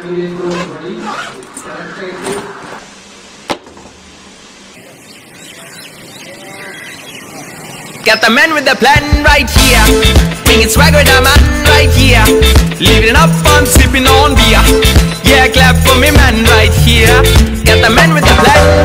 38 crores money. Got the man with the plan right here. Bringing swagger with the man right here. Living up, I'm sipping on beer. Yeah, clap for me, man, right here. Got the man with the plan.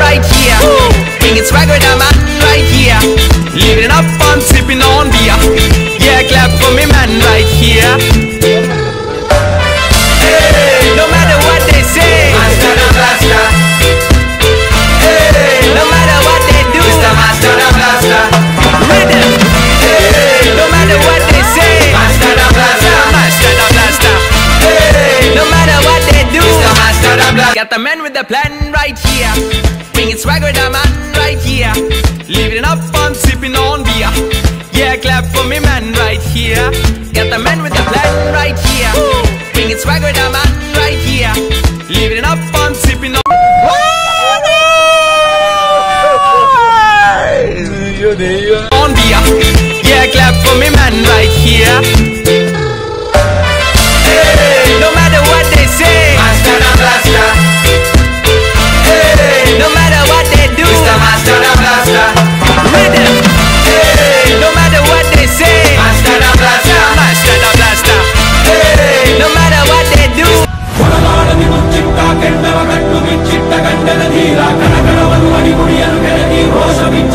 the plan right here. Bring it swag with the man right here. Living up, on sipping on beer. Yeah, clap for me, man, right here. Got the man with the plan right here. Bring it swagger. with the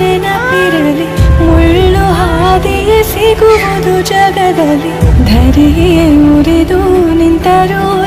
ನೆನಪಿರಲಿ ಮುಳ್ಳು ಹಾದಿಯೇ ಸಿಗುವುದು ಜಗದಲ್ಲಿ. ಧರಿಯೇ ಮುರಿದು ನಿಂತರೂ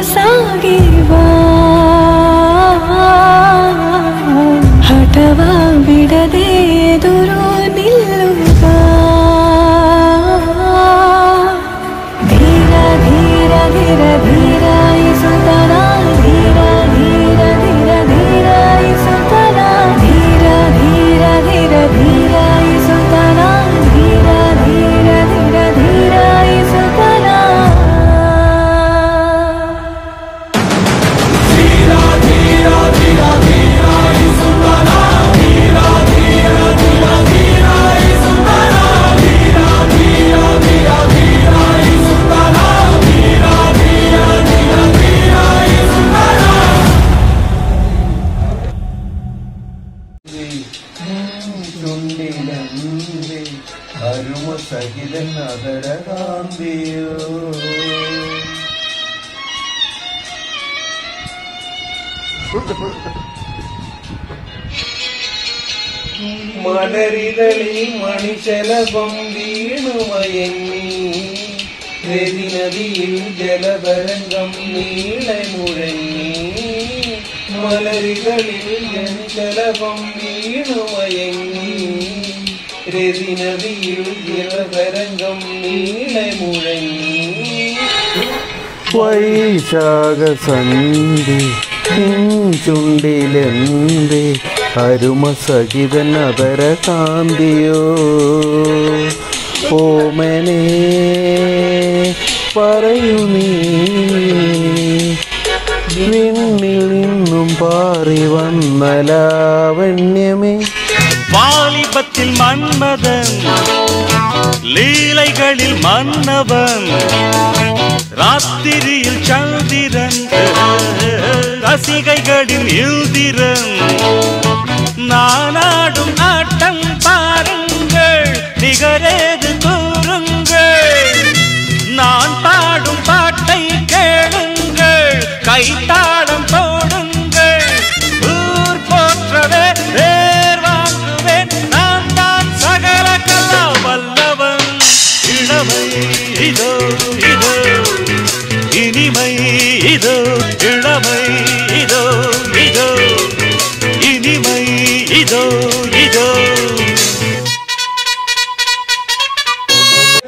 ಕಂಡಿಲಂದೆ ಅರುವ ಸಗಿದ ನಗಡ ಕಾಂಬಿಯೋ മലരിതളി മണിശലഭംവീണുമയങ്ങി നദിയിൽ ജലതരംഗം നീളമുഴങ്ങി മലരിതളിൽ ജലജലഭം വീണുമയങ്ങി ചുണ്ടിലെന്തേ അരുമ സഹിതൻ അതര കാന്തിയോ ഓമനെ പറയൂ നീ നിന്നും പാറി വന്ന ലാവണ്യമേ. வாலிபத்தில் மன்மதன் லீலைகளில் மன்னவன் ராத்திரியில் சந்திரன் ரசிகைகளின் இந்திரன். நானாடும்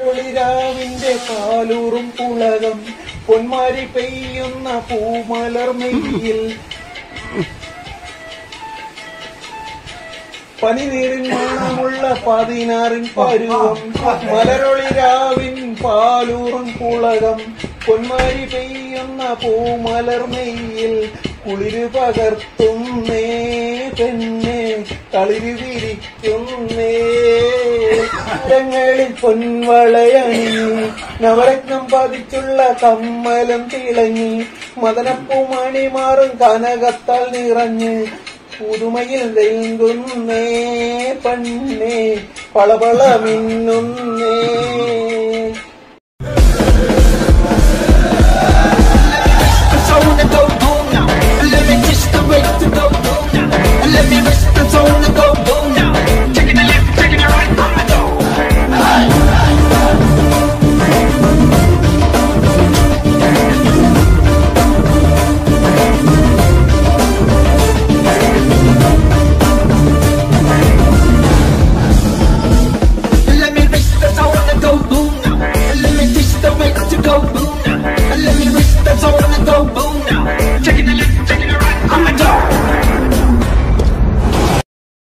ഒളിരാവിന്റെ കാലൂറും പുളകം പൊന്മാരി പെയ്യുന്ന പൂമലർമെയ്യിൽ പനിനീരിൻ മണമുള്ള പതിനാറിൻ പരുവം മലരൊളിരാവിൻ പാലൂറും പുളകം പൊന്മാരി പെയ്യുന്ന പൂമലർമെയ്യിൽ കുളിര് പകർത്തുന്നേ തന്നെ കളിര് വിരിക്കുന്നേ. രങ്ങളിൽ പൊൻവളയണി നവരത്നം പതിച്ചുള്ള കമ്മലം തിളങ്ങി മദനപ്പൂമണി മാറും കനകത്താൽ നിറഞ്ഞ് പുതുമയിൽ വെങ്കുന്നേ പണ്ണേ പളപള മിന്നുന്നേ